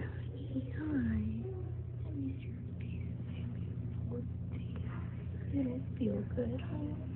Hi. I miss your face, baby. What's it? It'll feel good, huh?